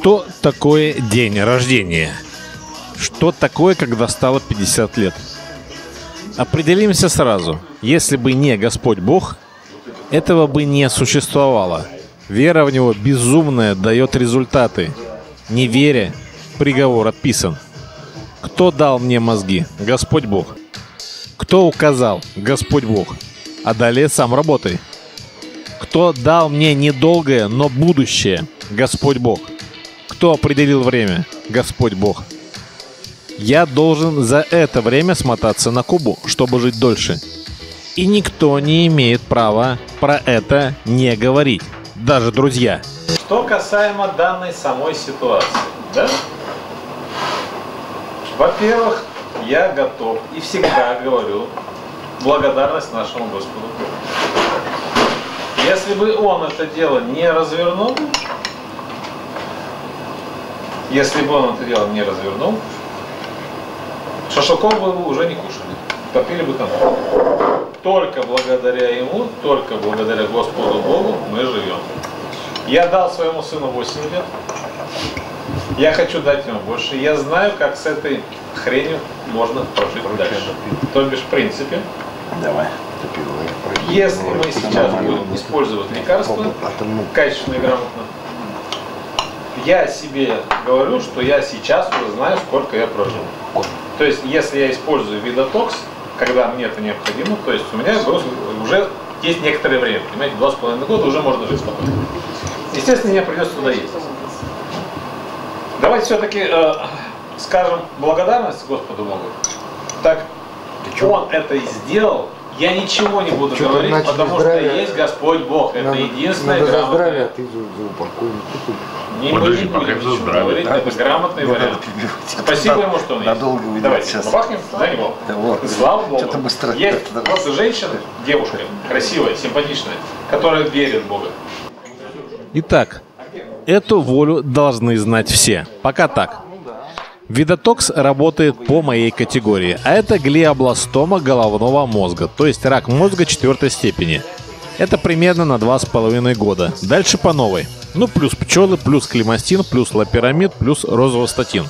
Что такое день рождения? Что такое, когда стало 50 лет? Определимся сразу. Если бы не Господь Бог, этого бы не существовало. Вера в Него безумная дает результаты. Не веря, приговор отписан. Кто дал мне мозги? Господь Бог. Кто указал? Господь Бог. А далее сам работай. Кто дал мне недолгое, но будущее? Господь Бог. Кто определил время? Господь Бог. Я должен за это время смотаться на Кубу, чтобы жить дольше. И никто не имеет права про это не говорить. Даже друзья. Что касаемо данной самой ситуации, да? Во-первых, я готов и всегда говорю благодарность нашему Господу. Если бы он это дело не развернул, если бы он это дело не развернул, шашлыков бы вы уже не кушали, попили бы там. Только благодаря ему, только благодаря Господу Богу мы живем. Я дал своему сыну 8 лет. Я хочу дать ему больше. Я знаю, как с этой хренью можно прожить дальше. То бишь, в принципе, Давай. если мы сейчас будем использовать лекарства качественно и грамотно, я себе говорю, что я сейчас уже знаю, сколько я прожил. То есть, если я использую видотокс, когда мне это необходимо, то есть у меня уже есть некоторое время, понимаете, два с половиной года уже можно жить спокойно. Естественно, мне придется туда ездить. Давайте все-таки э, скажем благодарность Господу Богу. Так, Он это и сделал. Я ничего не буду Чё-то говорить, потому здравие. что есть Господь Бог. Это Надо- единственное надо грамотное. здравие, а ты за, за упокой. Не, мы Подожди, не пока будем за ничего здравие, говорить, да? это грамотный Ну, надо вариант. перебивать. Спасибо ему, что он есть. Надолго уйдет Давайте, сейчас. бабахнем за него. Да вот. Слава Богу. Что-то быстро. Есть Да. просто женщина, девушка, красивая, симпатичная, которая верит в Бога. Итак, эту волю должны знать все. Пока так. Видотокс работает по моей категории, а это глиобластома головного мозга, то есть рак мозга четвертой степени. Это примерно на два с половиной года. Дальше по новой. Ну, плюс пчелы, плюс климастин, плюс лапирамид, плюс розовостатин.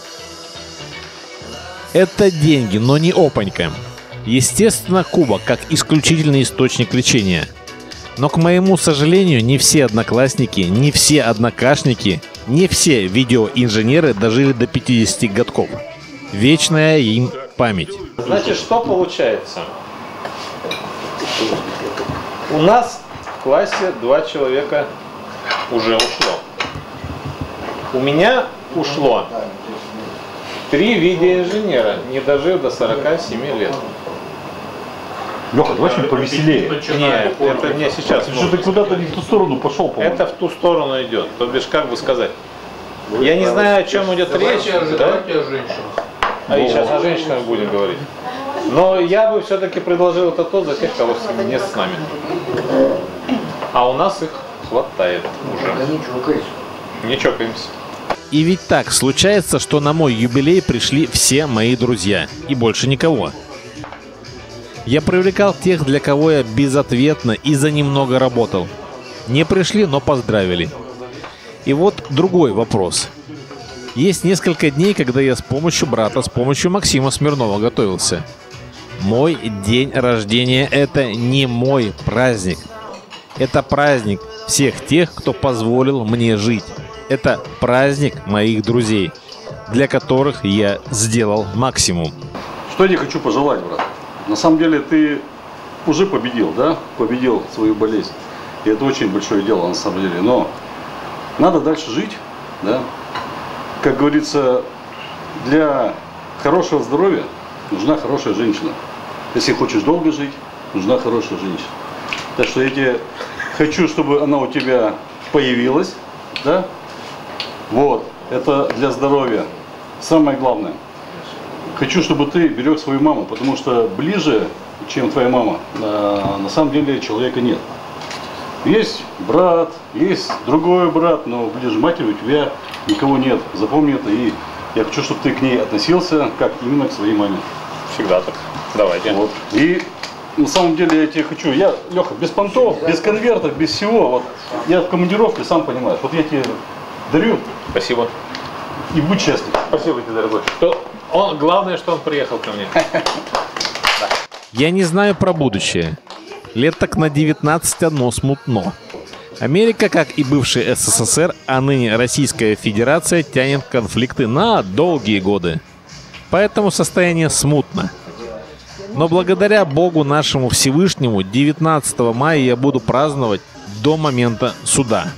Это деньги, но не опанька. Естественно, Куба как исключительный источник лечения. Но, к моему сожалению, не все одноклассники, не все однокашники, не все видеоинженеры дожили до 50 годков. Вечная им память. Значит, что получается? У нас в классе два человека уже ушло. У меня ушло три видеоинженера, не дожив до 47 лет. Леха, давай что-нибудь повеселее. Нет, это не сейчас. Что ты куда-то не в ту сторону пошел, по-моему. Это в ту сторону идет. То бишь, как бы сказать. Я не знаю, о чем идет речь. да? А и сейчас о женщинах будем говорить. Но я бы все-таки предложил это то за тех, кого не с нами. А у нас их хватает уже. Не чокаемся. И ведь так случается, что на мой юбилей пришли все мои друзья. И больше никого. Я привлекал тех, для кого я безответно и за немного работал. Не пришли, но поздравили. И вот другой вопрос. Есть несколько дней, когда я с помощью брата, с помощью Максима Смирнова готовился. Мой день рождения – это не мой праздник. Это праздник всех тех, кто позволил мне жить. Это праздник моих друзей, для которых я сделал максимум. Что я тебе хочу пожелать, брат? На самом деле ты уже победил, да? Победил свою болезнь. И это очень большое дело, на самом деле. Но надо дальше жить, да? Как говорится, для хорошего здоровья нужна хорошая женщина. Если хочешь долго жить, нужна хорошая женщина. Так что я тебе хочу, чтобы она у тебя появилась, да? Вот, это для здоровья. Самое главное. Хочу, чтобы ты берег свою маму, потому что ближе, чем твоя мама, на, на самом деле человека нет. Есть брат, есть другой брат, но ближе матери у тебя никого нет. Запомни это, и я хочу, чтобы ты к ней относился как именно к своей маме. Всегда так. Давайте. Вот. И на самом деле я тебе хочу, я, Леха, без понтов, без конвертов, без всего, вот я в командировке, сам понимаешь, вот я тебе Дарю Спасибо. и будь счастлив. Спасибо тебе, дорогой. Что он, главное, что он приехал ко мне. Я не знаю про будущее. Лет так на 19 одно смутно. Америка, как и бывший СССР, а ныне Российская Федерация, тянет конфликты на долгие годы. Поэтому состояние смутно. Но благодаря Богу нашему Всевышнему 19 мая я буду праздновать до момента суда.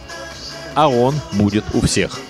А он будет у всех.